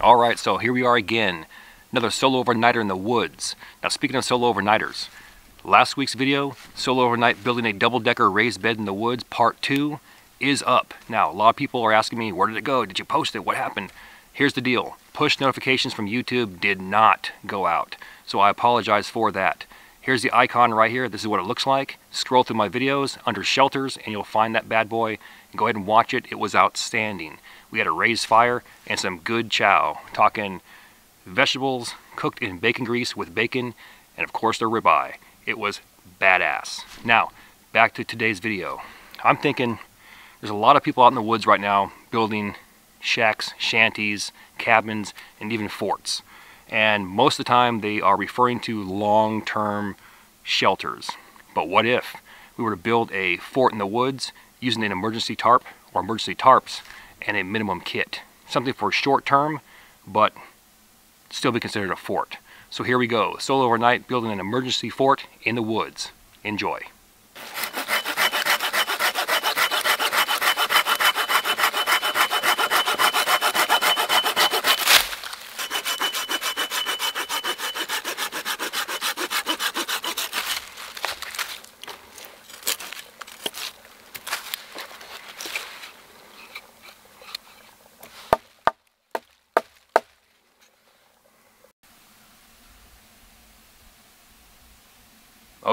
All right, so here we are again. Another solo overnighter in the woods. Now speaking of solo overnighters, last week's video, solo overnight building a double-decker raised bed in the woods, part two, is up. Now, a lot of people are asking me, where did it go? Did you post it? What happened? Here's the deal. Push notifications from YouTube did not go out. So I apologize for that. Here's the icon right here. This is what it looks like. Scroll through my videos under shelters and you'll find that bad boy. Go ahead and watch it. It was outstanding. We had a raised fire and some good chow. Talking vegetables cooked in bacon grease with bacon and of course the ribeye. It was badass. Now, back to today's video. I'm thinking there's a lot of people out in the woods right now building shacks, shanties, cabins, and even forts. And most of the time they are referring to long-term shelters. But what if we were to build a fort in the woods using an emergency tarp or emergency tarps and a minimum kit. Something for short term, but still be considered a fort. So here we go, solo overnight building an emergency fort in the woods. Enjoy.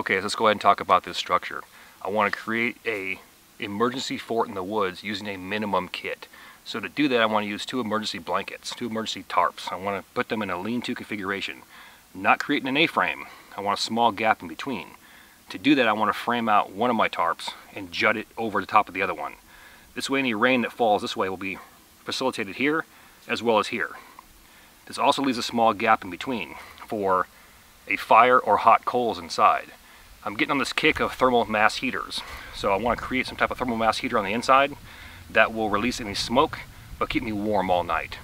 Okay, let's go ahead and talk about this structure. I want to create a emergency fort in the woods using a minimum kit. So to do that, I want to use two emergency blankets, two emergency tarps. I want to put them in a lean-to configuration. not creating an A-frame. I want a small gap in between. To do that, I want to frame out one of my tarps and jut it over the top of the other one. This way, any rain that falls this way will be facilitated here as well as here. This also leaves a small gap in between for a fire or hot coals inside. I'm getting on this kick of thermal mass heaters. So I want to create some type of thermal mass heater on the inside that will release any smoke but keep me warm all night.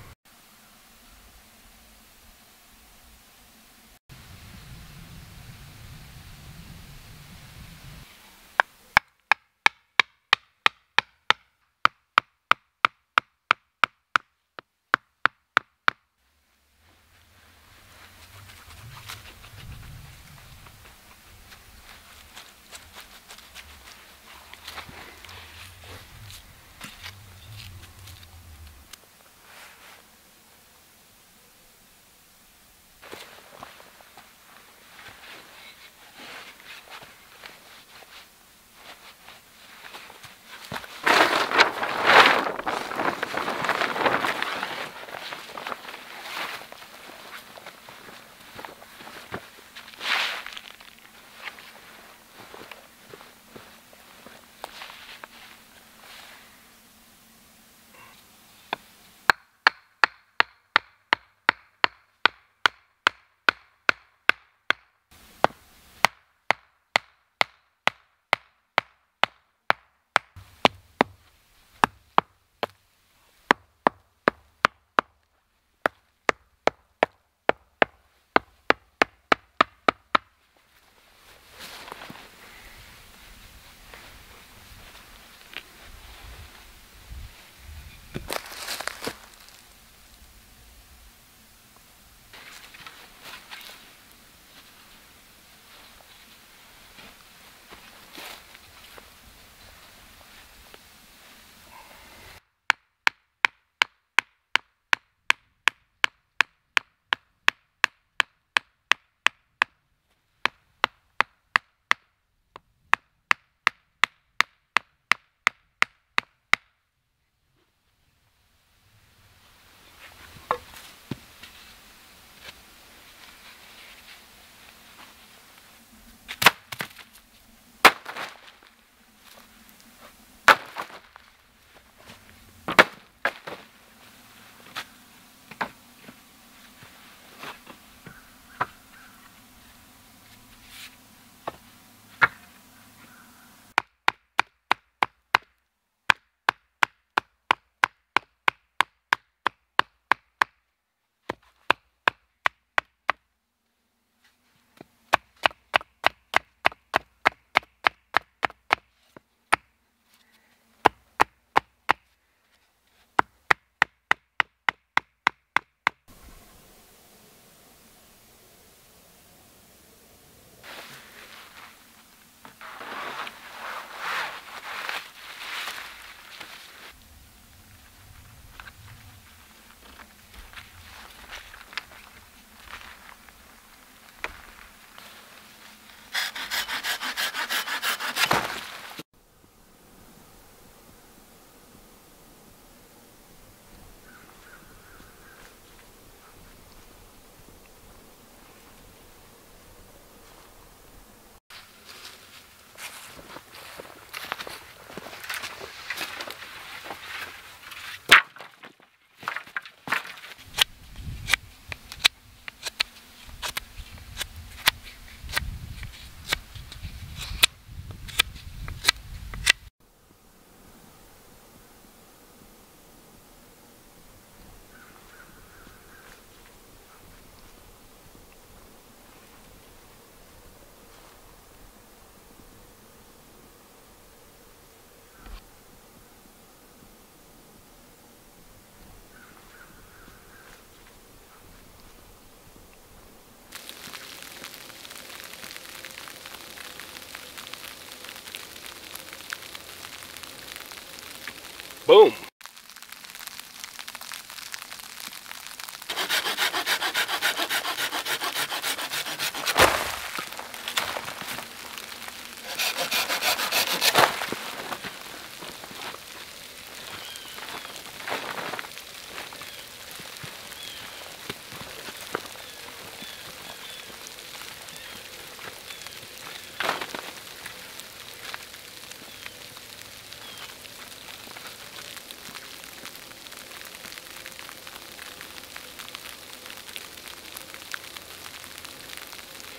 Boom.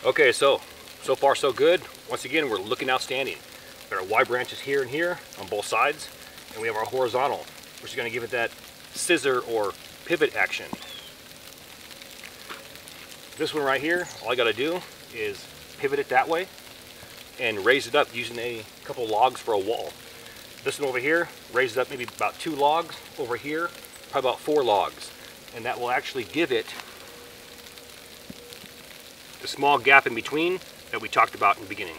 Okay, so, so far so good. Once again, we're looking outstanding. There are Y branches here and here on both sides, and we have our horizontal, which is gonna give it that scissor or pivot action. This one right here, all I gotta do is pivot it that way and raise it up using a couple logs for a wall. This one over here, raise it up maybe about two logs. Over here, probably about four logs. And that will actually give it the small gap in between that we talked about in the beginning.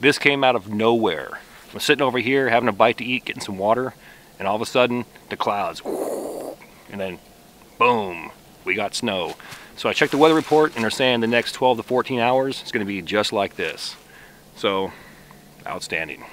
This came out of nowhere. I'm sitting over here having a bite to eat, getting some water, and all of a sudden the clouds, and then boom, we got snow. So I checked the weather report and they're saying the next 12 to 14 hours it's going to be just like this. So outstanding.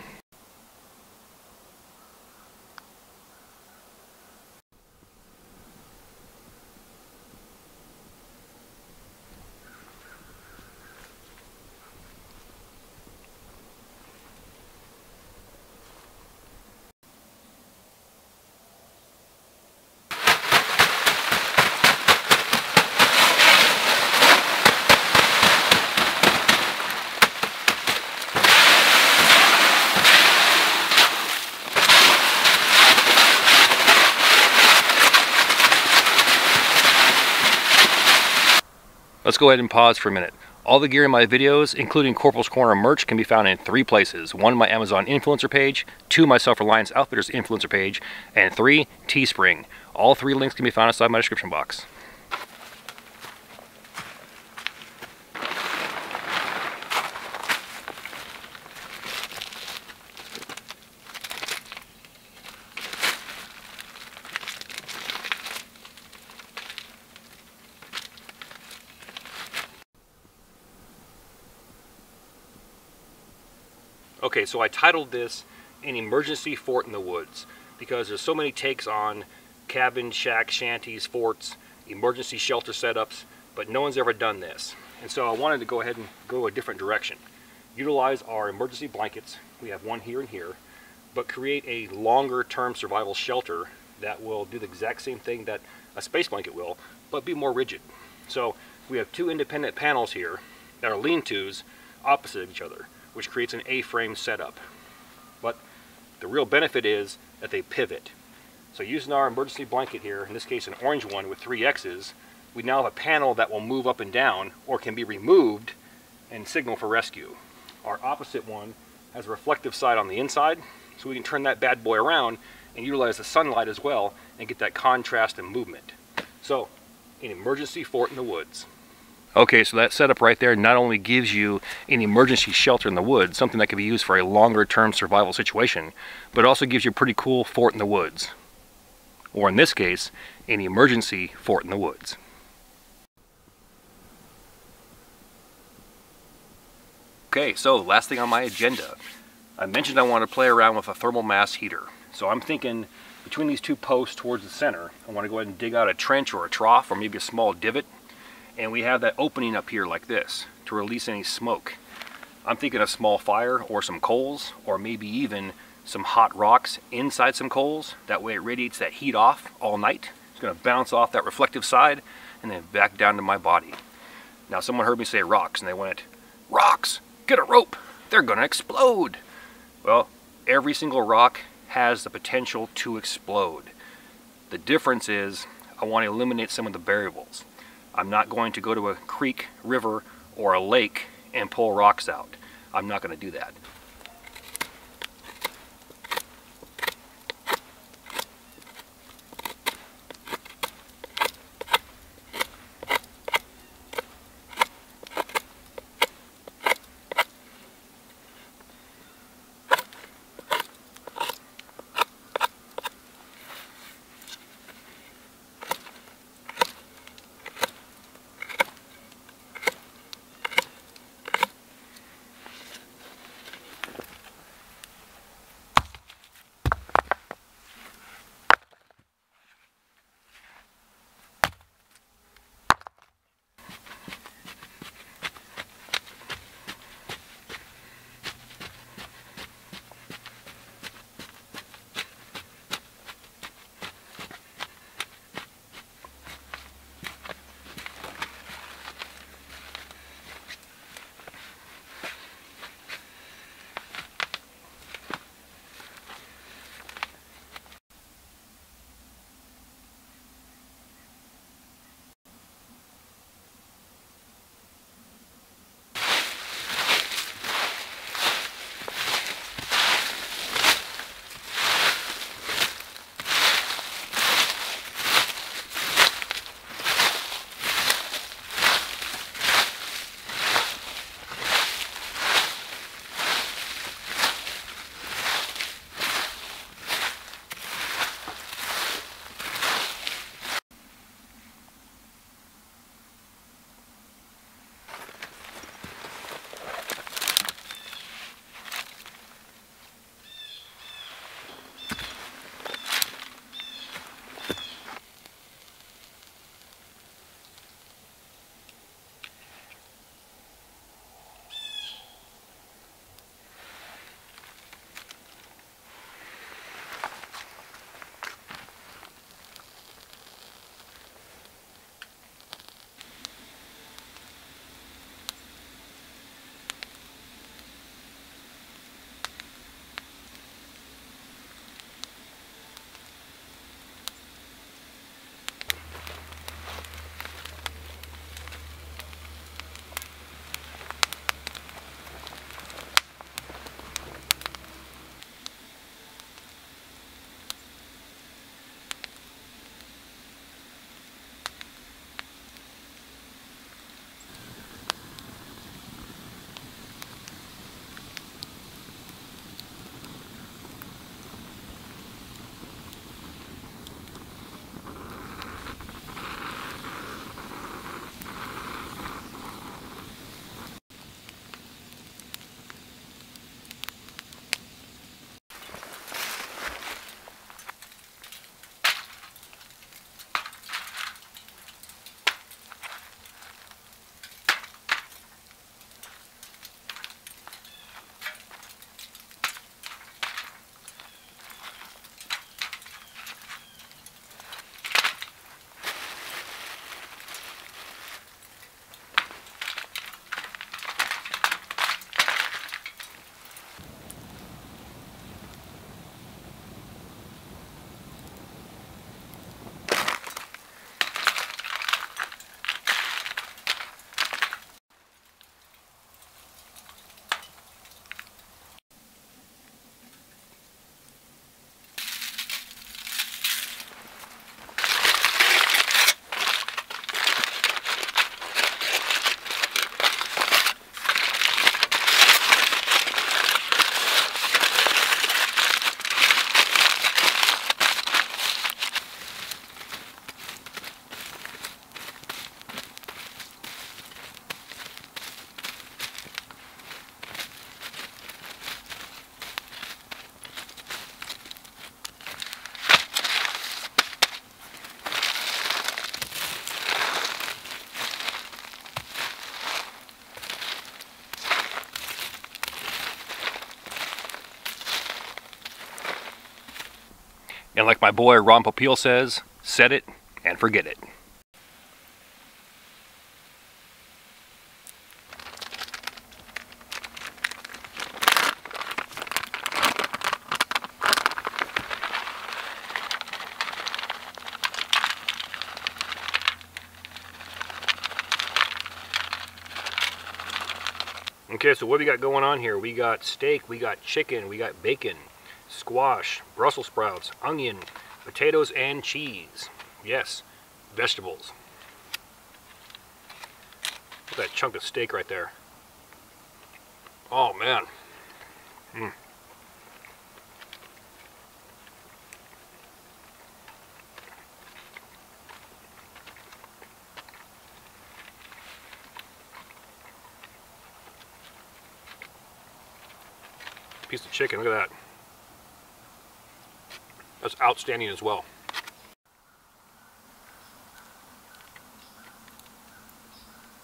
Let's go ahead and pause for a minute. All the gear in my videos, including Corporal's Corner merch, can be found in three places. One, my Amazon influencer page, two, my Self-Reliance Outfitters influencer page, and three, Teespring. All three links can be found inside my description box. So I titled this An Emergency Fort in the Woods because there's so many takes on cabin, shack, shanties, forts, emergency shelter setups, but no one's ever done this. And so I wanted to go ahead and go a different direction. Utilize our emergency blankets, we have one here and here, but create a longer term survival shelter that will do the exact same thing that a space blanket will, but be more rigid. So we have two independent panels here that are lean-tos opposite of each other which creates an A-frame setup. But the real benefit is that they pivot. So using our emergency blanket here, in this case an orange one with three X's, we now have a panel that will move up and down or can be removed and signal for rescue. Our opposite one has a reflective side on the inside, so we can turn that bad boy around and utilize the sunlight as well and get that contrast and movement. So, an emergency fort in the woods. Okay, so that setup right there not only gives you an emergency shelter in the woods, something that can be used for a longer term survival situation, but also gives you a pretty cool fort in the woods. Or in this case, an emergency fort in the woods. Okay, so last thing on my agenda. I mentioned I want to play around with a thermal mass heater. So I'm thinking between these two posts towards the center, I want to go ahead and dig out a trench or a trough or maybe a small divot and we have that opening up here like this to release any smoke. I'm thinking a small fire or some coals or maybe even some hot rocks inside some coals. That way it radiates that heat off all night. It's going to bounce off that reflective side and then back down to my body. Now someone heard me say rocks and they went, rocks, get a rope, they're going to explode. Well, every single rock has the potential to explode. The difference is I want to eliminate some of the variables. I'm not going to go to a creek, river, or a lake and pull rocks out. I'm not going to do that. And like my boy Ron Popeil says, set it and forget it. Okay, so what we got going on here? We got steak, we got chicken, we got bacon, squash, Brussels sprouts, onion, potatoes, and cheese. Yes, vegetables. Look at that chunk of steak right there. Oh, man. Mm. piece of chicken. Look at that. That's outstanding as well.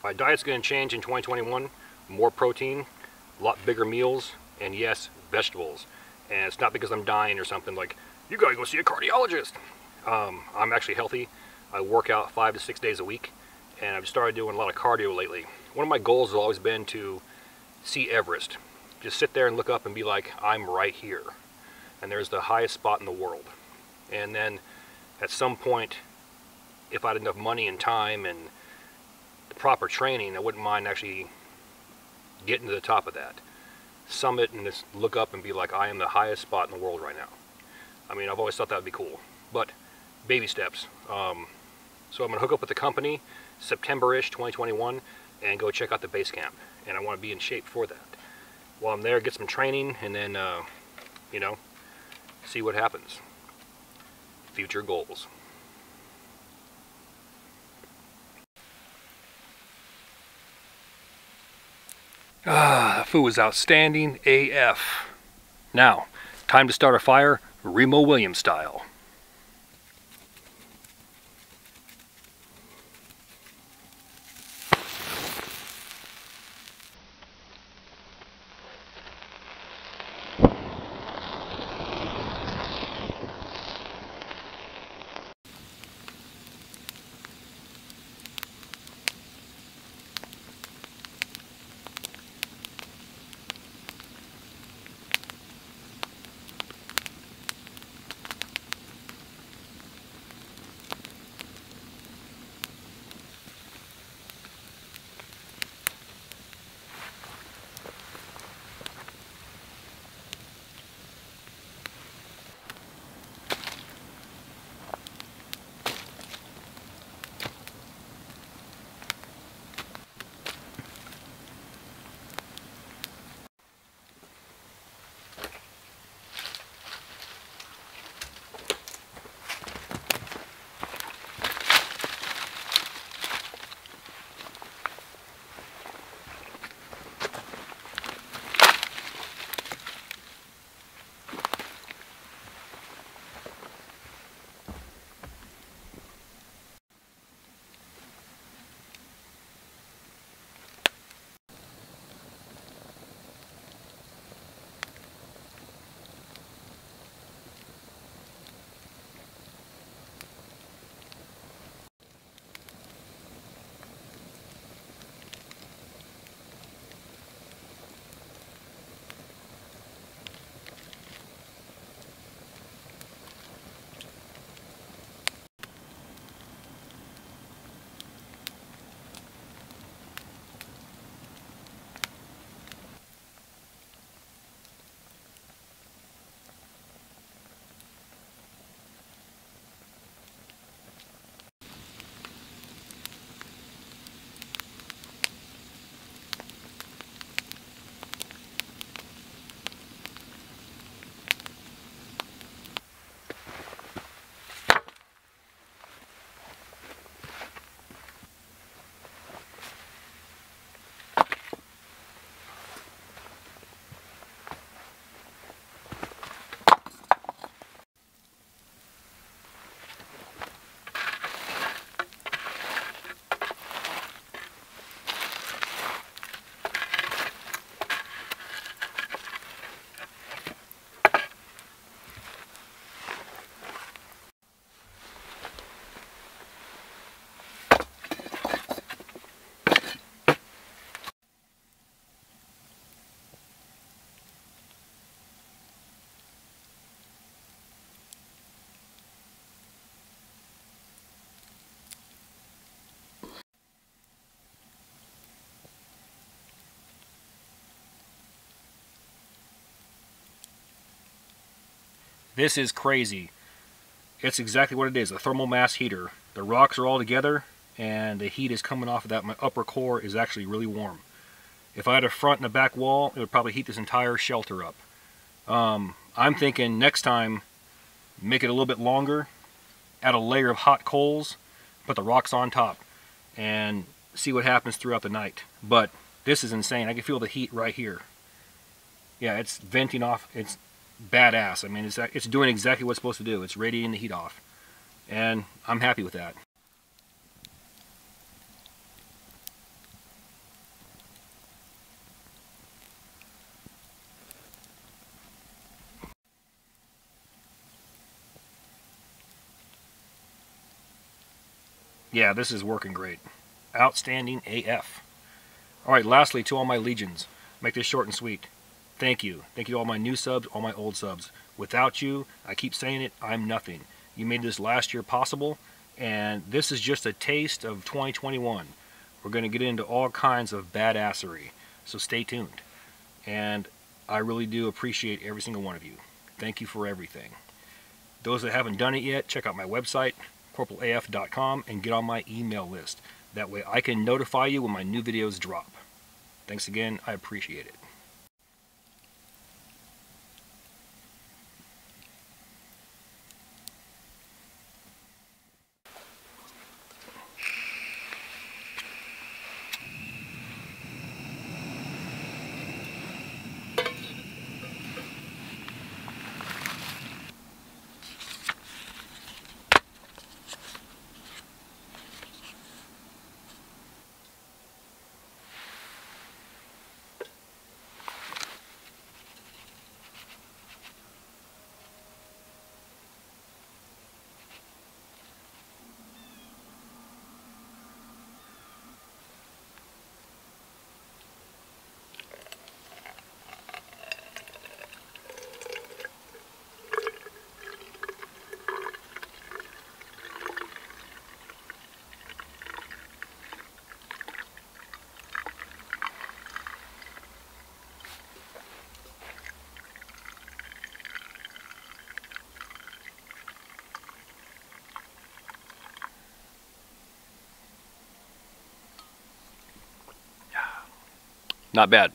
My diet's going to change in 2021. More protein, a lot bigger meals, and yes, vegetables. And it's not because I'm dying or something like, you gotta go see a cardiologist. Um, I'm actually healthy. I work out five to six days a week, and I've started doing a lot of cardio lately. One of my goals has always been to see Everest just sit there and look up and be like, I'm right here. And there's the highest spot in the world. And then at some point, if I had enough money and time and the proper training, I wouldn't mind actually getting to the top of that. Summit and just look up and be like, I am the highest spot in the world right now. I mean, I've always thought that would be cool. But baby steps. Um, so I'm going to hook up with the company September-ish 2021 and go check out the base camp. And I want to be in shape for that while I'm there, get some training, and then, uh, you know, see what happens. Future goals. Ah, food was outstanding AF. Now, time to start a fire, Remo Williams style. This is crazy. It's exactly what it is, a thermal mass heater. The rocks are all together and the heat is coming off of that. My upper core is actually really warm. If I had a front and a back wall, it would probably heat this entire shelter up. Um, I'm thinking next time, make it a little bit longer, add a layer of hot coals, put the rocks on top, and see what happens throughout the night. But this is insane. I can feel the heat right here. Yeah, it's venting off. It's badass. I mean, it's, it's doing exactly what it's supposed to do. It's radiating the heat off. And I'm happy with that. Yeah, this is working great. Outstanding AF. Alright, lastly, to all my legions. Make this short and sweet. Thank you. Thank you all my new subs, all my old subs. Without you, I keep saying it, I'm nothing. You made this last year possible, and this is just a taste of 2021. We're going to get into all kinds of badassery, so stay tuned. And I really do appreciate every single one of you. Thank you for everything. Those that haven't done it yet, check out my website, corporalaf.com and get on my email list. That way I can notify you when my new videos drop. Thanks again, I appreciate it. Not bad.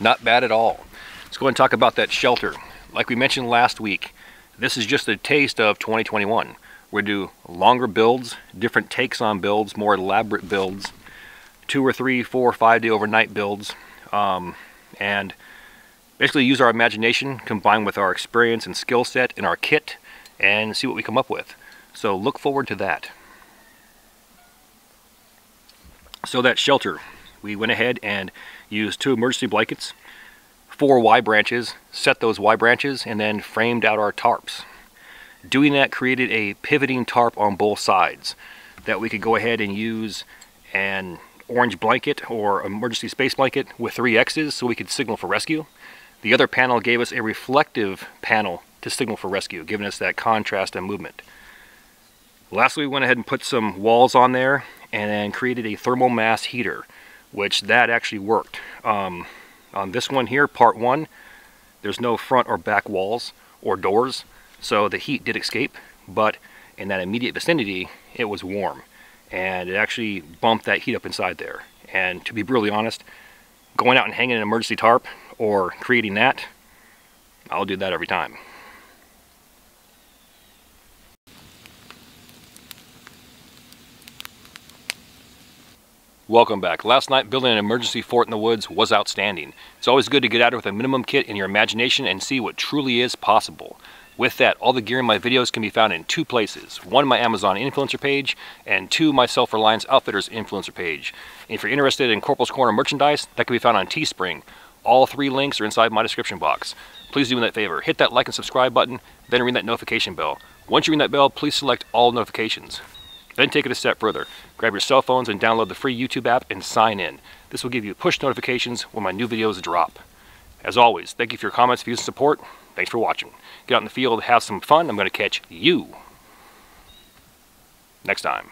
Not bad at all. Let's go and talk about that shelter. Like we mentioned last week, this is just a taste of 2021. We're going to do longer builds, different takes on builds, more elaborate builds, two or three, four, five day overnight builds, um, and basically use our imagination combined with our experience and skill set in our kit and see what we come up with. So look forward to that. So that shelter, we went ahead and used two emergency blankets, four Y branches, set those Y branches, and then framed out our tarps. Doing that created a pivoting tarp on both sides that we could go ahead and use an orange blanket or emergency space blanket with three X's so we could signal for rescue. The other panel gave us a reflective panel to signal for rescue, giving us that contrast and movement. Lastly, we went ahead and put some walls on there and then created a thermal mass heater which that actually worked. Um, on this one here, part one, there's no front or back walls or doors, so the heat did escape, but in that immediate vicinity, it was warm. And it actually bumped that heat up inside there. And to be brutally honest, going out and hanging an emergency tarp or creating that, I'll do that every time. Welcome back. Last night building an emergency fort in the woods was outstanding. It's always good to get out with a minimum kit in your imagination and see what truly is possible. With that, all the gear in my videos can be found in two places. One, my Amazon influencer page, and two, my Self-Reliance Outfitters influencer page. And if you're interested in Corporal's Corner merchandise, that can be found on Teespring. All three links are inside my description box. Please do me that favor. Hit that like and subscribe button, then ring that notification bell. Once you ring that bell, please select all notifications. Then take it a step further. Grab your cell phones and download the free YouTube app and sign in. This will give you push notifications when my new videos drop. As always, thank you for your comments, views, and support. Thanks for watching. Get out in the field, have some fun. I'm going to catch you next time.